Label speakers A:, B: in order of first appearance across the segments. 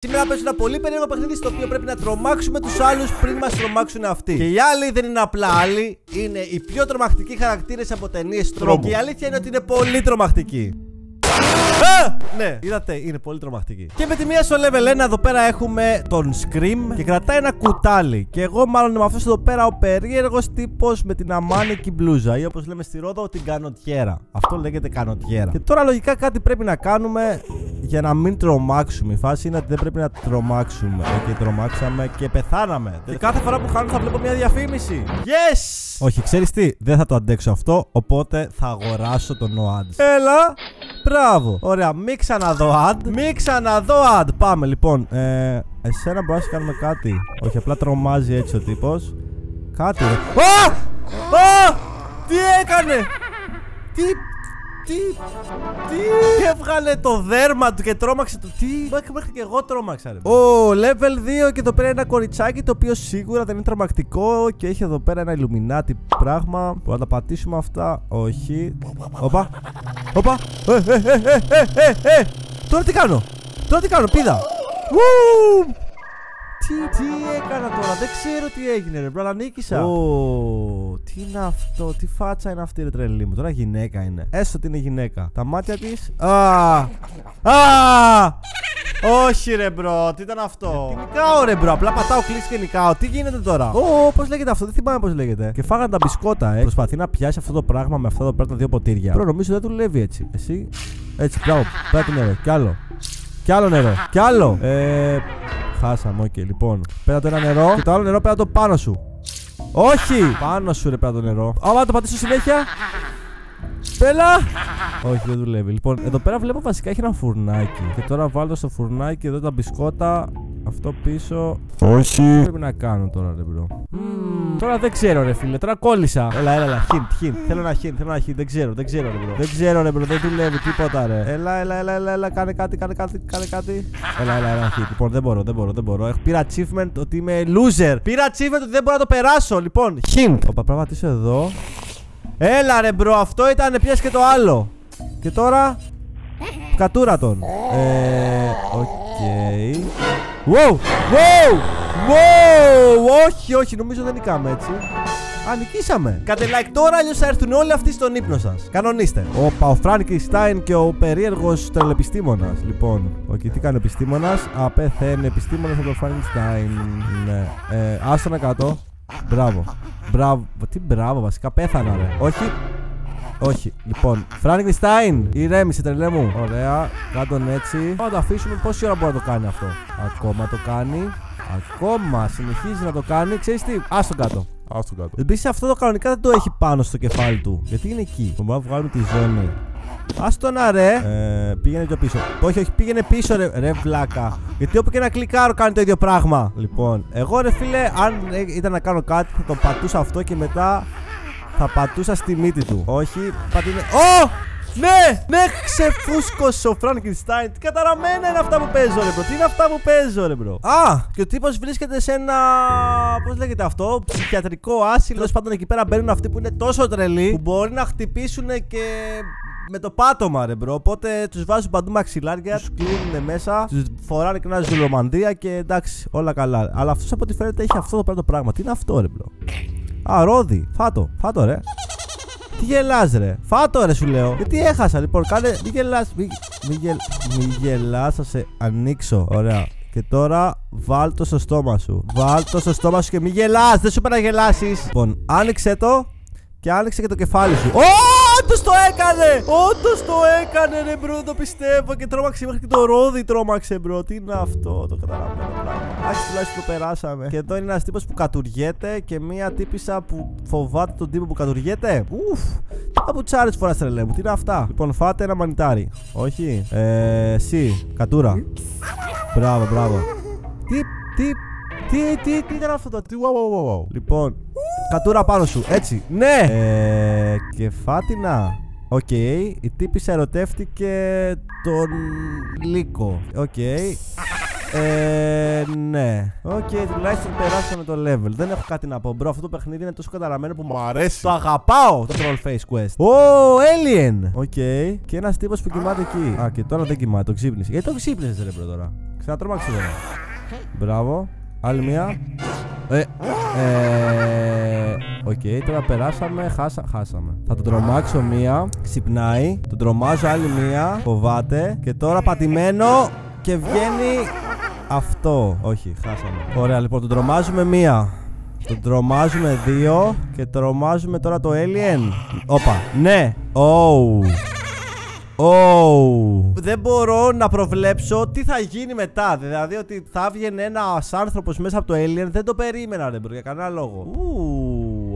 A: Σήμερα παίζει ένα πολύ περίεργο παιχνίδι στο οποίο πρέπει να τρομάξουμε τους άλλους πριν μας τρομάξουν αυτοί. Και οι άλλοι δεν είναι απλά άλλοι, είναι οι πιο τρομακτικοί χαρακτήρες από ταινίες τρόμου. Και η αλήθεια είναι ότι είναι πολύ τρομακτικοί. Α! Ναι, είδατε, είναι πολύ τρομακτική. Και με τη μία στο level 1 εδώ πέρα έχουμε τον Scream και κρατάει ένα κουτάλι. Και εγώ μάλλον είμαι αυτός εδώ πέρα ο περίεργος τύπος με την αμάνικη μπλούζα ή όπως λέμε στη Ρόδο την κανοτιέρα. Αυτό λέγεται κανοτιέρα. Και τώρα λογικά κάτι πρέπει να κάνουμε για να μην τρομάξουμε. Η φάση είναι ότι δεν πρέπει να τρομάξουμε. Και τρομάξαμε και πεθάναμε. Και κάθε φορά που χάνω θα βλέπω μια διαφήμιση. Yes! Όχι, ξέρεις τι, δεν θα το αντέξω αυτό. Οπότε θα αγοράσω το no ads. Έλα! Μπράβο! Ωραία, μην ξαναδώ ad. Μην ξαναδώ ad. Πάμε λοιπόν. Ε, εσένα μπορείς να κάνουμε κάτι. Όχι, απλά τρομάζει έτσι ο τύπος. Κάτι. Α! Α! Τι έκανε! Τι τι, τι έβγαλε το δέρμα του και τρόμαξε το. Τι, μέχρι και εγώ τρόμαξα. Ρε. Ο level 2 και εδώ πέρα ένα κοριτσάκι το οποίο σίγουρα δεν είναι τρομακτικό και έχει εδώ πέρα ένα illuminati πράγμα. Που να τα πατήσουμε αυτά. Όχι. Όπα. Όπα. Ε, ε, ε, ε, Τώρα τι κάνω; Τώρα τι κάνω; Πίδα. Τι, τι έκανα τώρα, δεν ξέρω τι έγινε ρε, αλλά νίκησα. Oh, τι είναι αυτό, τι φάτσα είναι αυτή ρε τρελή μου. Τώρα γυναίκα είναι. Έστω ότι είναι γυναίκα. Τα μάτια της. Α! Α! Όχι ρε bro, τι ήταν αυτό; Τι νικάω ρε bro, απλά πατάω κλείσει και νικάω. Τι γίνεται τώρα; Ω, πώς λέγεται αυτό, δεν θυμάμαι πώς λέγεται. Και φάγανε τα μπισκότα, ε. Προσπαθεί να πιάσει αυτό το πράγμα με αυτά εδώ πέρα τα δύο ποτήρια. Bro νομίζω δεν δουλεύει έτσι. Εσύ. Έτσι, μπράβο, πάρε νερό. Κι άλλο. Κι άλλο νερό. Κι άλλο. Ε, Χάσαμε, ok, okay, λοιπόν. Πάρε το ένα νερό και το άλλο νερό πέρα το πάνω σου. Όχι! Πάνω σου ρε πάρε το νερό. Άμα το πατήσω συνέχεια. Έλα! Όχι, δεν δουλεύει. Λοιπόν, εδώ πέρα βλέπω βασικά έχει ένα φουρνάκι. Και τώρα βάλω στο φουρνάκι εδώ τα μπισκότα. Αυτό πίσω. Όχι. Τι πρέπει να κάνω τώρα, ρε bro. Τώρα δεν ξέρω, ρε φίλε. Τώρα κόλλησα. Έλα, έλα, έλα. Hint, hint. Θέλω ένα hint, θέλω ένα hint. Δεν ξέρω, δεν ξέρω, ρε bro. Δεν ξέρω, ρε bro. Δεν δουλεύει τίποτα, ρε. Έλα, έλα, έλα, έλα, έλα. Κάνε κάτι, κάνε κάτι, κάνε κάτι. Έλα, έλα, έλα. Χιν. Λοιπόν, δεν μπορώ, δεν μπορώ, δεν μπορώ. Έχω πήρα achievement ότι είμαι loser. Πήρα achievement ότι δεν μπορώ να το περάσω. Λοιπόν, χιν. Οπα, πρέπει να εδώ. Έλα ρε bro, αυτό ήταν πιες και το άλλο Και τώρα Κατούρα τον Ε, ok okay. Wow, wow, wow Όχι, όχι, νομίζω δεν νικάμε έτσι Α, νικήσαμε. Κάντε like τώρα, αλλιώς θα έρθουν όλοι αυτοί στον ύπνο σας. Κανονίστε. Όπα, ο Φρανκενστάιν και ο περίεργος τρελεπιστήμονα. Λοιπόν, ο okay, τι κάνει ο επιστήμονας; Απέθαινε επιστήμονας από τον Φρανκενστάιν. Ναι. Ε, άστονα κάτω. Μπράβο. Μπράβο. Τι μπράβο, βασικά πέθανα, ρε. Όχι. Όχι. Λοιπόν, Φράνκενστάιν, ηρέμησε τρελέ μου. Ωραία, κάτω έτσι. Θα το αφήσουμε. Πόση ώρα μπορεί να το κάνει αυτό; Ακόμα το κάνει. Ακόμα συνεχίζει να το κάνει. Ξέρεις τι, άστο κάτω. Άστο κάτω. Επίσης αυτό το κανονικά δεν το έχει πάνω στο κεφάλι του. Γιατί είναι εκεί. Μπορούμε να βγάλουμε τη ζώνη. Άστο να ρε. Ε, πήγαινε πιο πίσω. Όχι, όχι, πήγαινε πίσω ρε, ρε βλάκα. Γιατί όπου και να κλικάρω κάνει το ίδιο πράγμα. Λοιπόν, εγώ ρε φίλε, αν ήταν να κάνω κάτι, θα το πατούσα αυτό και μετά θα πατούσα στη μύτη του. Όχι, πατήνε. Ω! Ναι! Ναι! Ξεφούσκωσε ο Φραγκενστάιν. Τι καταραμένα είναι αυτά που παίζω, ρε bro. Τι είναι αυτά που παίζω, ρε bro. Α! Και ο τύπος βρίσκεται σε ένα. Πώς λέγεται αυτό, ψυχιατρικό άσυλο. Τέλος πάντων εκεί πέρα μπαίνουν αυτοί που είναι τόσο τρελοί που μπορεί να χτυπήσουν και με το πάτωμα, ρε bro. Οπότε τους βάζουν παντού μαξιλάρια, τους κλείνουν μέσα, τους φοράνε και ένα ζουρλομανδύα και εντάξει, όλα καλά. Αλλά αυτός από ό,τι φαίνεται έχει αυτό το πρώτο πράγμα. Τι είναι αυτό, ρε bro. Α, ρόδι. Φάτο, φάτο, ρε. Τι γελάς ρε Φάτο ρε σου λέω Γιατί έχασα λοιπόν Κάνε Μη γελάς Μη, μη, γελ, μη γελάς Θα σε ανοίξω Ωραία και τώρα βάλ το στο στόμα σου. Βάλ το στο στόμα σου και μη γελάς Δεν σου είπα να γελάσεις Λοιπόν, άνοιξε το και άνοιξε και το κεφάλι σου. Όντως το έκανες! Όντως το έκανε, ρε bro, το πιστεύω. Και τρόμαξε μέχρι και το ρόδι τρόμαξε, bro. Τι είναι αυτό, το καταλαβαίνω πράγμα. Άχι τουλάχιστον το περάσαμε. Και εδώ είναι ένας τύπος που κατουριέται και μία τύπισσα που φοβάται τον τύπο που κατουριέται. Ουφ! Τι παπουτσάρες φορά τρελέ μου, τι είναι αυτά. Λοιπόν, φάτε ένα μανιτάρι. Όχι. Ε, εσύ, κατούρα. Μπράβο, μπράβο. Τι, τι, τι, τι, τι ήταν αυτό το. Τι, wow, wow, wow. Λοιπόν, Κατούρα πάνω σου, έτσι. Ναι! Ε, και Φάτινα. Ok, okay. η τύπη ερωτεύτηκε τον λύκο. Ok. Okay. Ε, ναι. Ok, okay, τουλάχιστον περάσαμε το level. Δεν έχω κάτι να πω, bro. Αυτό το παιχνίδι είναι τόσο καταραμένο που μου αρέσει. Το αγαπάω το Troll Face Quest. Ω, oh, Alien! Ok. Okay. Και ένας τύπος που κοιμάται εκεί. Α, και τώρα δεν κοιμάται, το ξύπνησε. Γιατί το ξύπνησες, ρε, bro τώρα; να τρομάξει τώρα. Μπράβο. Άλλη μία. Ε, ε, Ok, okay, τώρα περάσαμε, χάσα, χάσαμε. Θα τον τρομάξω μία, ξυπνάει, τον τρομάζω άλλη μία, φοβάται και τώρα πατημένο και βγαίνει αυτό. Όχι, χάσαμε. Ωραία, λοιπόν, τον τρομάζουμε μία. Τον τρομάζουμε δύο και τρομάζουμε τώρα το alien. Όπα, ναι. Oh. Oh. Δεν μπορώ να προβλέψω τι θα γίνει μετά. Δηλαδή ότι θα έβγαινε ένας άνθρωπος μέσα από το Alien. Δεν το περίμενα, ρε bro, για κανένα λόγο. Ου,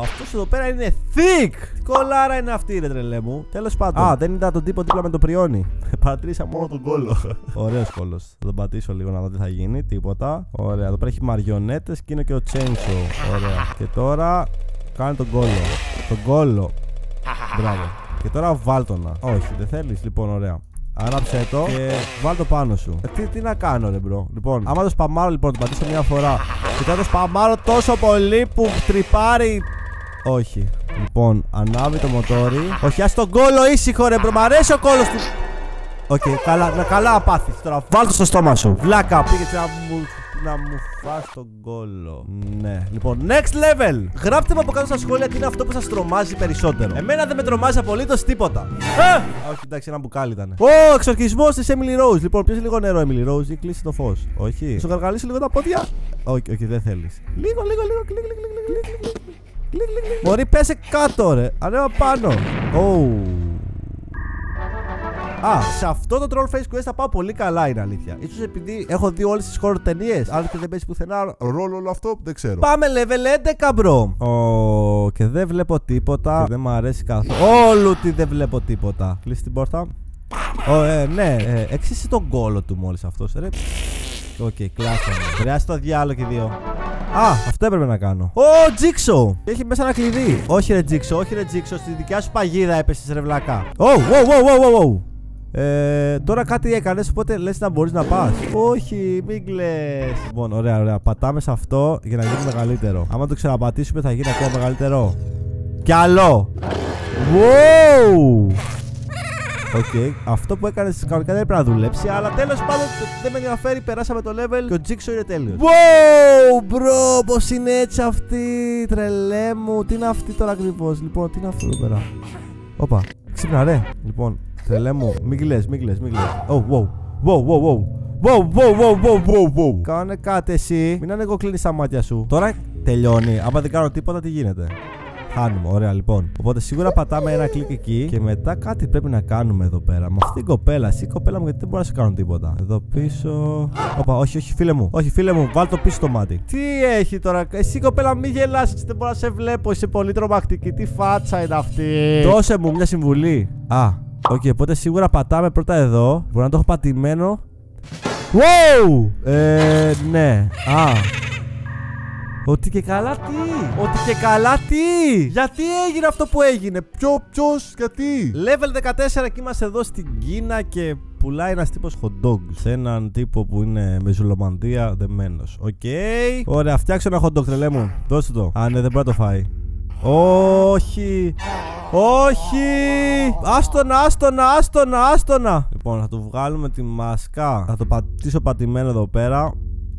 A: αυτός εδώ πέρα είναι thick. Κωλάρα είναι αυτή, ρε τρελέ μου. Τέλος πάντων. Α, δεν είδα τον τύπο δίπλα με το πριόνι. Παρατήρησα μόνο τον κόλο. Ωραίος κόλος. Θα τον πατήσω λίγο να δω τι θα γίνει. Τίποτα. Ωραία, εδώ πέρα έχει μαριονέτες και είναι και ο Jigsaw. Ωραία. Και τώρα κάνει τον κόλο. Τον κόλο. Μπράβο. Και τώρα βάλτονα. Όχι, δεν θέλεις. Λοιπόν, ωραία. Άναψε το και βάλ το πάνω σου. Ε, τι, τι να κάνω, ρε bro. Λοιπόν, άμα το σπαμάρω, λοιπόν, το πατήσω μια φορά. Και τώρα το σπαμάρω τόσο πολύ που τριπάρει. Όχι. Λοιπόν, ανάβει το μοτόρι. Όχι, ας τον κόλο ήσυχο, ρε bro. Μ' αρέσει ο κόλο του. Ok, okay, καλά, να καλά πάθει τώρα. Βάλ το στο στόμα σου. Βλάκα, πήγε να μου να μου φας τον κόλο. Ναι. Λοιπόν, next level. Γράψτε μου από κάτω στα σχόλια τι είναι αυτό που σας τρομάζει περισσότερο. Εμένα δεν με τρομάζει απολύτως τίποτα. Α! Όχι, εντάξει, ένα μπουκάλι ήταν. Ω, εξορκισμός της Emily Rose. Λοιπόν, πιέζει λίγο νερό, Emily Rose, ή κλείσει το φως. Όχι. Σου γαργαλίσει λίγο τα πόδια. Όχι, όχι, δεν θέλεις. Λίγο, λίγο, λίγο. Κλικ, κλικ, κλικ, κλικ. Μπορεί πέσε κάτω, ρε. Ανέβα πάνω. Oh. Α, σε αυτό το Troll Face Quest θα πάω πολύ καλά είναι αλήθεια. σω επειδή έχω δει όλες τις horror ταινίες. Άλλο και δεν παίζει πουθενά ρόλο όλο αυτό, δεν ξέρω. Πάμε level 11, bro. Oh, και δεν βλέπω τίποτα. Και δεν μου αρέσει καθόλου. Όλου τι δεν βλέπω τίποτα. Κλείσει την πόρτα. Oh, ε, ναι, ε, εξήσει τον κόλο του μόλις αυτός. Ρε. Ok, okay, κλάσαμε. Χρειάζεται το διάλογο και δύο. Α, αυτό έπρεπε να κάνω. Ω, Τζίξο! Έχει μέσα ένα κλειδί. Όχι, ρε Τζίξο, όχι, ρε Τζίξο. Στη δικιά σου παγίδα έπεσε, ρε βλακά. Ω, wow, wow, wow, wow, wow. Ε, τώρα κάτι έκανες, οπότε λες να μπορείς να πας. Όχι, μην κλαις. Λοιπόν, ωραία, ωραία. Πατάμε σε αυτό για να γίνει μεγαλύτερο. Άμα το ξαναπατήσουμε, θα γίνει ακόμα μεγαλύτερο. Κι άλλο. Wow! Ok, okay. αυτό που έκανε κανονικά δεν έπρεπε να δουλέψει, αλλά τέλος πάντων δεν με ενδιαφέρει. Περάσαμε το level και ο Jigsaw είναι τέλειος. Wow, bro, πώς είναι έτσι αυτή, τρελέ μου. Τι είναι αυτή τώρα ακριβώς, λοιπόν, τι είναι αυτό εδώ πέρα; Όπα, ξύπνα ρε. Λοιπόν, Τρελέ μου, μην κλαις, μην κλαις, μην κλαις. Oh, wow, wow, wow, wow. Wow, wow, wow, wow, wow, wow. Κάνε κάτι εσύ. Μην ανοιγοκλείνεις τα μάτια σου. Τώρα τελειώνει. Άμα δεν κάνω τίποτα, τι γίνεται; Χάνουμε, ωραία λοιπόν. Οπότε σίγουρα πατάμε ένα κλικ εκεί και μετά κάτι πρέπει να κάνουμε εδώ πέρα. Με αυτήν την κοπέλα, εσύ κοπέλα μου, γιατί δεν μπορώ να σου κάνω τίποτα. Εδώ πίσω. Όπα, όχι, όχι, φίλε μου. Όχι, φίλε μου, βάλ το πίσω το μάτι. Τι έχει τώρα, εσύ κοπέλα, μην γελάσει, δεν μπορώ να σε βλέπω. Είσαι πολύ τρομακτική. Τι φάτσα είναι αυτή. Δώσε μου μια συμβουλή. Α, Ok, okay, οπότε σίγουρα πατάμε πρώτα εδώ. Μπορεί να το έχω πατημένο. Wow! Ε, ναι. Α. Ότι και καλά τι! Ότι και καλά τι! Γιατί έγινε αυτό που έγινε! Ποιο, ποιος, γιατί! Level 14 και είμαστε εδώ στην Κίνα και πουλάει ένας τύπος hot dog σε έναν τύπο που είναι με ζουρλομανδύα δεμένος. Ok. Okay. Ωραία, φτιάξω ένα hot dog, τρελέ μου. Δώσε το. Α, ναι, δεν μπορεί να το φάει. Όχι! Όχι! Άστονα, άστονα, άστονα, άστονα! Λοιπόν, θα του βγάλουμε τη μάσκα. Θα το πατήσω πατημένο εδώ πέρα.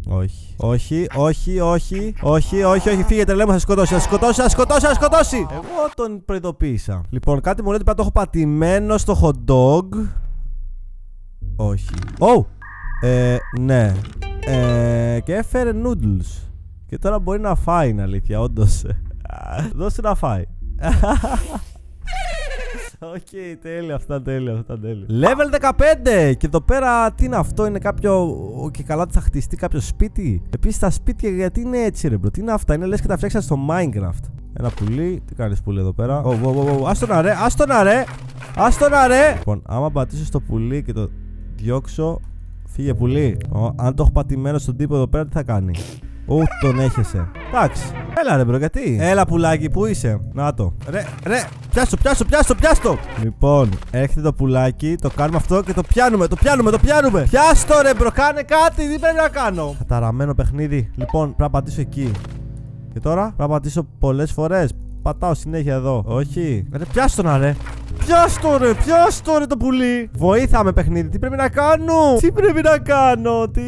A: Όχι. Όχι, όχι, όχι. Όχι, όχι, όχι. Φύγετε, λέμε, θα σκοτώσει. Θα σκοτώσει, θα σκοτώσει, θα σκοτώσει. Εγώ τον προειδοποίησα. Λοιπόν, κάτι μου λέει ότι πρέπει να το έχω πατημένο στο hot dog. Όχι. Oh! Ε, ναι. Ε, και έφερε noodles. Και τώρα μπορεί να φάει, είναι αλήθεια, όντως. Δώσε να φάει. Ok, okay, τέλεια, αυτά τέλεια, αυτά τέλεια. Level 15! Και εδώ πέρα τι είναι αυτό, είναι κάποιο. Και καλά ότι θα χτιστεί κάποιο σπίτι; Επίσης τα σπίτια γιατί είναι έτσι, ρε bro. Τι είναι αυτά, είναι λες και τα 'φτιαξα στο Minecraft. Ένα πουλί, τι κάνεις πουλί εδώ πέρα; Oh, oh, oh, oh. Άστο να ρε, άστο να ρε, άστο να ρε. Λοιπόν, άμα πατήσω στο πουλί και το διώξω, φύγε πουλί. Oh, αν το έχω πατημένο στον τύπο εδώ πέρα, τι θα κάνει; Ου, τον έχεσε. Εντάξει. Έλα ρε bro, γιατί; Έλα πουλάκι, πού είσαι; Να το. Ρε, ρε, πιάστο, πιάστο, πιάστο, πιάστο. Λοιπόν, έρχεται το πουλάκι, το κάνουμε αυτό και το πιάνουμε, το πιάνουμε, το πιάνουμε. Πιάστο ρε bro, κάνε κάτι, τι πρέπει να κάνω. Καταραμένο παιχνίδι. Λοιπόν, πρέπει να πατήσω εκεί. Και τώρα πρέπει να πατήσω πολλές φορές. Πατάω συνέχεια εδώ. Όχι. Ρε, πιάστο να ρε. Πιάστο ρε, πιάστο ρε το πουλί. Βοήθαμε παιχνίδι, τι πρέπει να κάνω. Τι πρέπει να κάνω, τι.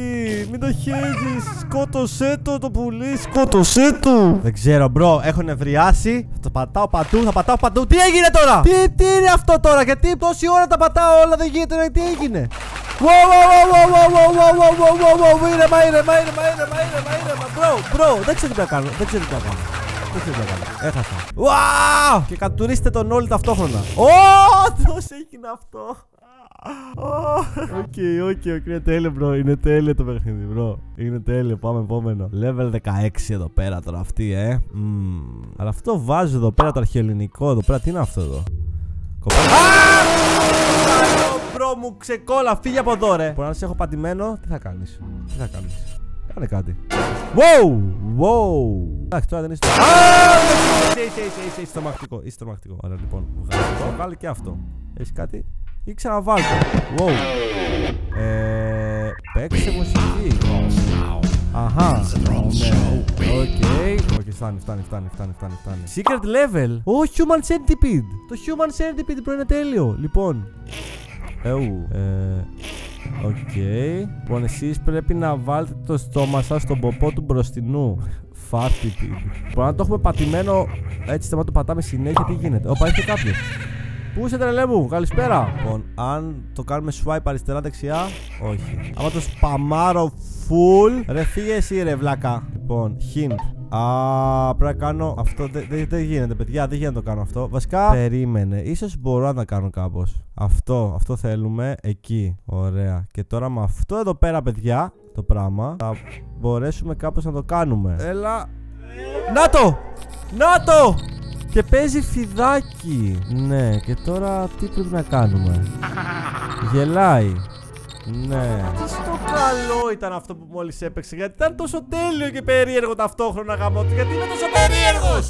A: Μην το χέζει. Σκότωσέ το το πουλί, σκότωσέ το. Δεν ξέρω, bro, έχω νευριάσει. Θα το πατάω παντού, θα πατάω παντού. Τι έγινε τώρα. Τι, τι είναι αυτό τώρα, γιατί τόση ώρα τα πατάω όλα, δεν γίνεται, τι έγινε. Wow, wow, wow, wow, wow, wow, wow, wow, wow, wow, wow, ήρεμα, ήρεμα, ήρεμα, ήρεμα, ήρεμα, ήρεμα, bro, bro, δεν ξέρω τι να κάνω, δεν ξέρω τι να κάνω. Δεν ξέρω τι να κάνω. Έχασα. Wow! Και κατουρίστε τον όλοι ταυτόχρονα. Ω, πώς έγινε αυτό. Ok, ok, ok, είναι τέλειο, bro. Είναι τέλειο το παιχνίδι, bro. Είναι τέλειο. Πάμε επόμενο. Level 16 εδώ πέρα τώρα αυτή, ε. Mm. Αλλά αυτό βάζω εδώ πέρα το αρχαιοελληνικό. Εδώ πέρα τι είναι αυτό εδώ; Κοπέλα. Bro μου ξεκόλλα, φύγε από εδώ ρε. Μπορεί να σε έχω πατημένο, τι θα κάνεις; Τι θα κάνεις; Κάνε κάτι. Wow! Wow! Εντάξει, τώρα δεν είσαι. Είσαι, είσαι, είσαι, είσαι, είσαι τρομακτικό. Είσαι τρομακτικό. Ωραία, λοιπόν. Βγάλει και αυτό. Έχεις κάτι; Ή ξαναβάλω. Wow. Ε, παίξε μουσική. Αχά. Ναι. Ok. Ok, φτάνει, φτάνει, φτάνει, φτάνει, φτάνει, φτάνει. Secret level. Ο Human Centipede. Το Human Centipede που είναι τέλειο. Λοιπόν. Εου. Ε, Ok. Okay. Λοιπόν, εσείς πρέπει να βάλετε το στόμα σας στον ποπό του μπροστινού. Φάρτιπι. Μπορεί να το έχουμε πατημένο έτσι, θα το πατάμε συνέχεια. Τι γίνεται. Ωπα, έχει κάποιο. Πού είσαι τρελέ μου, καλησπέρα. Λοιπόν, αν το κάνουμε swipe αριστερά-δεξιά, όχι. Άμα το σπαμάρω full, ρε φύγε εσύ ρε βλάκα. Λοιπόν, hint. Α, πρέπει να κάνω αυτό. Δεν δε, δε γίνεται, παιδιά. Δεν γίνεται να το κάνω αυτό. Βασικά, περίμενε. Ίσως μπορώ να τα κάνω κάπως. Αυτό, αυτό θέλουμε. Εκεί. Ωραία. Και τώρα με αυτό εδώ πέρα, παιδιά, το πράγμα, θα μπορέσουμε κάπως να το κάνουμε. Έλα. Να το! Να το! Και παίζει φιδάκι. Ναι, και τώρα τι πρέπει να κάνουμε; Γελάει. Ναι. Τι στο καλό ήταν αυτό που μόλις έπαιξε. Γιατί ήταν τόσο τέλειο και περίεργο ταυτόχρονα γαμότ. Γιατί είναι τόσο περίεργος.